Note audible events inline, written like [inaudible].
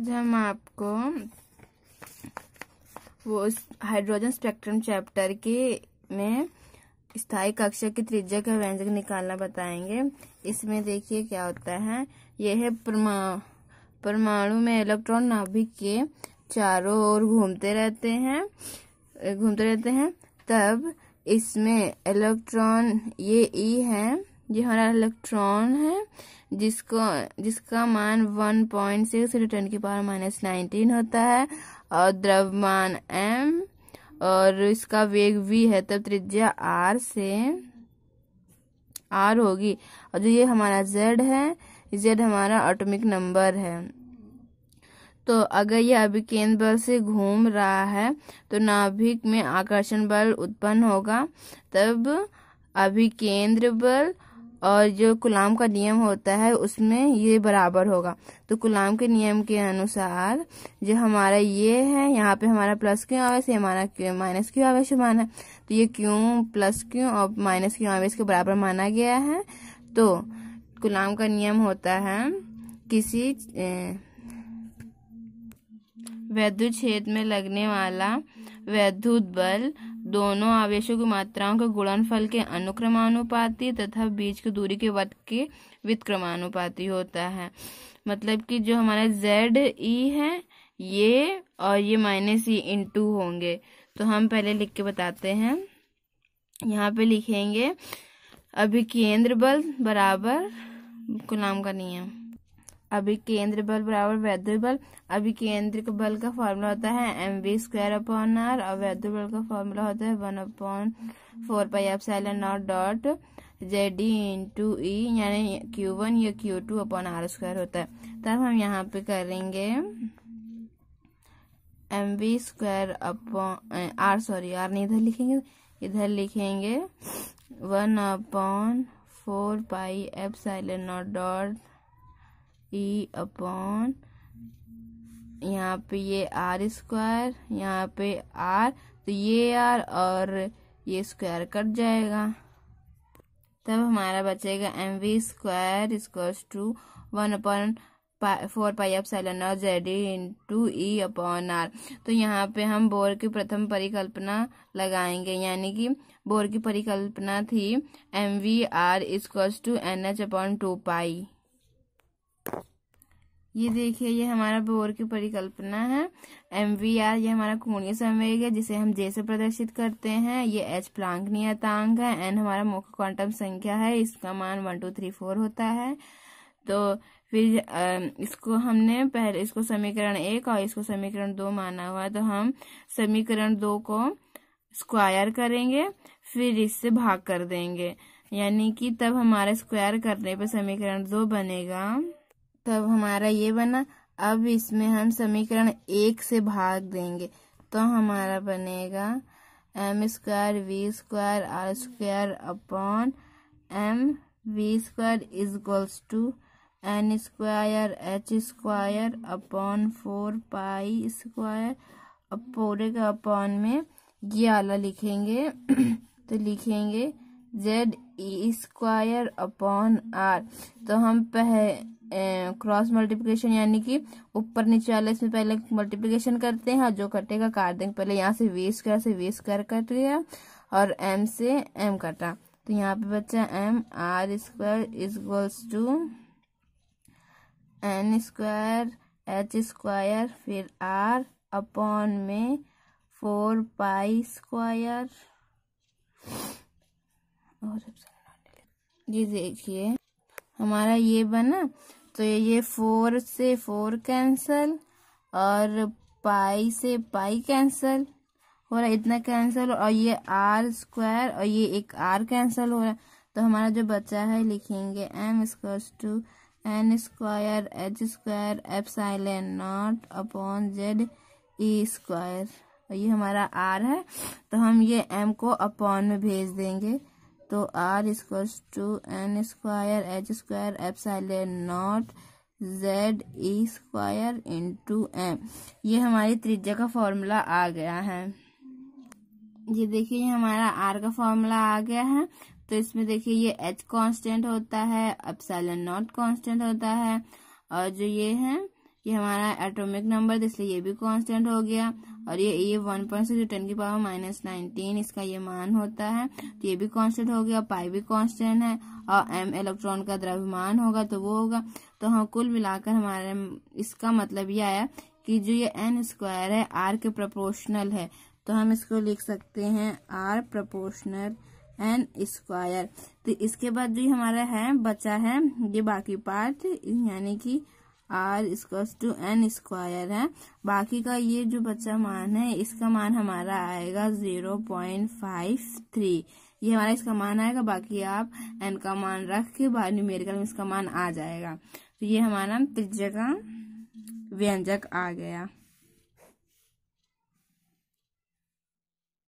हम आपको वो हाइड्रोजन स्पेक्ट्रम चैप्टर के में स्थायी कक्षा की त्रिज्या का व्यंजक निकालना बताएँगे, इसमें देखिए क्या होता है। यह है परमाणु में इलेक्ट्रॉन नाभिक के चारों ओर घूमते रहते हैं, घूमते रहते हैं, तब इसमें इलेक्ट्रॉन ये ई है। ये हमारा इलेक्ट्रॉन है, जिसको, जिसका मान वन पॉइंट सिक्स टेन की पावर माइनस नाइनटीन होता है, और द्रव्यमान एम और इसका वेग वी है, तब त्रिज्या आर से आर होगी। और जो ये हमारा जेड है जेड हमारा ऑटोमिक नंबर है। तो अगर यह अभिकेंद्र बल से घूम रहा है तो नाभिक में आकर्षण बल उत्पन्न होगा, तब अभिकेंद्र बल और जो गुलाम का नियम होता है, उसमें ये बराबर होगा। तो गुलाम के नियम के अनुसार जो हमारा ये है, यहाँ पे हमारा प्लस क्यों आवेश है हमारा माइनस क्यों आवेश माना तो ये क्यों प्लस क्यों और माइनस क्यों आवेश के बराबर माना गया है? तो गुलाम का नियम होता है किसी वैद्युत क्षेत्र में लगने वाला वैद्युत बल दोनों आवेशों की मात्राओं के गुणनफल के अनुक्रमानुपाती तथा बीच की दूरी के वर्ग के वितक्रमानुपाती होता है। मतलब कि जो हमारा जेड ई है, ये और ये माइनस ई इंटू होंगे। तो हम पहले लिख के बताते हैं। यहाँ पे लिखेंगे अभी केंद्र बल बराबर गुलाम का नियम अभी केंद्र बल बराबर वैद्य बल, अभी केंद्र बल का फॉर्मूला होता है M V square upon R और वैद्य बल का फॉर्मूला होता है one upon four pi epsilon naught dot Z into E यानी क्यू वन या Q two upon R square होता है। तब हम यहाँ पे करेंगे M V square upon R sorry R नहीं, इधर लिखेंगे इधर लिखेंगे one upon four pi epsilon naught dot E upon यहाँ पे ये आर स्क्वायर यहाँ पे आर तो ये आर और ये स्क्वायर कट जाएगा। तब हमारा बचेगा M V square equals to one upon four pi epsilon और Z into E upon R तो यहाँ पे हम बोर की प्रथम परिकल्पना लगाएँगे, यानी कि बोर की परिकल्पना थी M V R equals to N H upon two pi ये देखिए, ये हमारा बोर की परिकल्पना है। एम वी आर ये हमारा कोणीय संवेग है, जिसे हम जे से प्रदर्शित करते हैं। ये एच प्लांक नियतांक है एन हमारा मुख्य क्वांटम संख्या है, इसका मान वन टू थ्री फोर होता है। तो फिर इसको हमने पहले, इसको समीकरण एक और इसको समीकरण दो माना हुआ तो हम समीकरण दो को स्क्वायर करेंगे, फिर इससे भाग कर देंगे। यानी कि तब हमारा स्क्वायर करने पर समीकरण दो बनेगा। तब हमारा ये बना, अब इसमें हम समीकरण एक से भाग देंगे। तो हमारा बनेगा M square V square R square upon M V square is equals to N square H square upon four pi square अब पूरे का अपॉन में ये आला लिखेंगे। [clears throat] तो लिखेंगे जेड स्क्वायर अपॉन आर तो हम पहले क्रॉस मल्टीप्लिकेशन यानी कि ऊपर नीचे वाले इसमें पहले मल्टीप्लिकेशन करते हैं जो कटेगा काट देंगे। पहले यहाँ से वी स्क्वायर से वी स्क्वायर कट गया और एम से एम कटा। तो यहाँ पे बच्चा M R square is equals to N square H square फिर आर अपॉन में फोर पाई स्क्वायर और ये देखिए, हमारा ये बना। तो ये फोर से फोर कैंसल और पाई से पाई कैंसल हो रहा है, इतना कैंसल और ये आर स्क्वायर और ये एक आर कैंसल हो रहा है। तो हमारा जो बचा है, लिखेंगे M square two N square H square epsilon naught upon Z E square और ये हमारा आर है। तो हम ये एम को अपॉन में भेज देंगे। तो R equals to N square H square epsilon naught Z E square into M ये हमारी त्रिज्या का फॉर्मूला आ गया है। ये देखिए हमारा आर का फॉर्मूला आ गया है। तो इसमें देखिए, ये एच कांस्टेंट होता है एप्साइलन नॉट कांस्टेंट होता है। और जो ये है, ये हमारा एटॉमिक नंबर इसलिए ये भी कांस्टेंट हो गया। और ये ये वन पॉइंट सिक्स टेन की पावर माइनस नाइनटीन इसका ये मान होता है तो ये भी कांस्टेंट हो गया पाई भी कांस्टेंट है, और एम इलेक्ट्रॉन का द्रव्यमान होगा तो वो होगा। तो हम कुल मिलाकर हमारे, इसका मतलब ये आया कि जो ये एन स्क्वायर है आर के प्रोपोर्शनल है तो हम इसको लिख सकते हैं आर प्रोपोर्शनल एन स्क्वायर तो इसके बाद जो हमारा है, बचा है, ये बाकी पार्ट यानी कि R equals to N square है। बाकी का ये जो बच्चा मान है, इसका मान हमारा आएगा ज़ीरो पॉइंट फाइव थ्री। ये हमारा इसका मान आएगा, बाकी आप एन का मान रख के बाद न्यूमेरिकल में इसका मान आ जाएगा। तो ये हमारा त्रिज्या का व्यंजक आ गया।